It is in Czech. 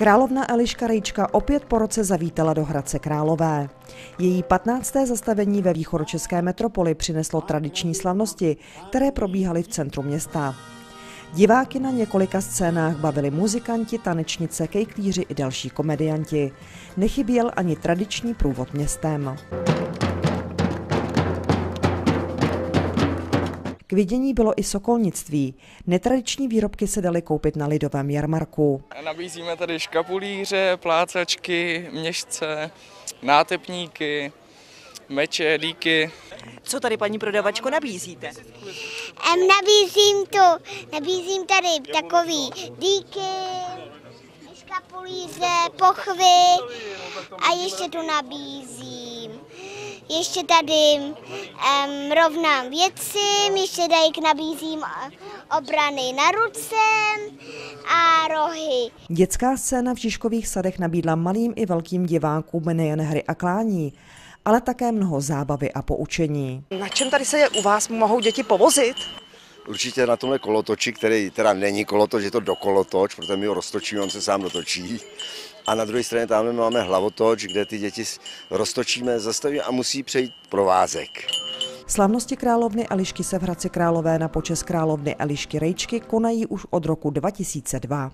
Královna Eliška Rejčka opět po roce zavítala do Hradce Králové. Její 15. zastavení ve východočeské metropoli přineslo tradiční slavnosti, které probíhaly v centru města. Diváky na několika scénách bavili muzikanti, tanečnice, kejklíři i další komedianti. Nechyběl ani tradiční průvod městem. K vidění bylo i sokolnictví. Netradiční výrobky se daly koupit na lidovém jarmarku. Nabízíme tady škapulíře, plácačky, měšce, nátepníky, meče, díky. Co tady paní prodavačko nabízíte? Em, nabízím to, nabízím tady takový díky, škapulíře, pochvy a ještě tu nabízím. Ještě tady um, rovnám věci, ještě tady nabízím obrany na ruce a rohy. Dětská scéna v Žižkových sadech nabídla malým i velkým divákům nejen hry a klání, ale také mnoho zábavy a poučení. Na čem tady se u vás mohou děti povozit? Určitě na tomhle kolotoči, který teda není kolotoč, je to dokolotoč, protože my ho roztočíme, on se sám dotočí. A na druhé straně tam máme hlavotoč, kde ty děti roztočíme, zastaví a musí přejít provázek. Slavnosti královny Elišky se v Hradci Králové na počest královny Elišky Rejčky konají už od roku 2002.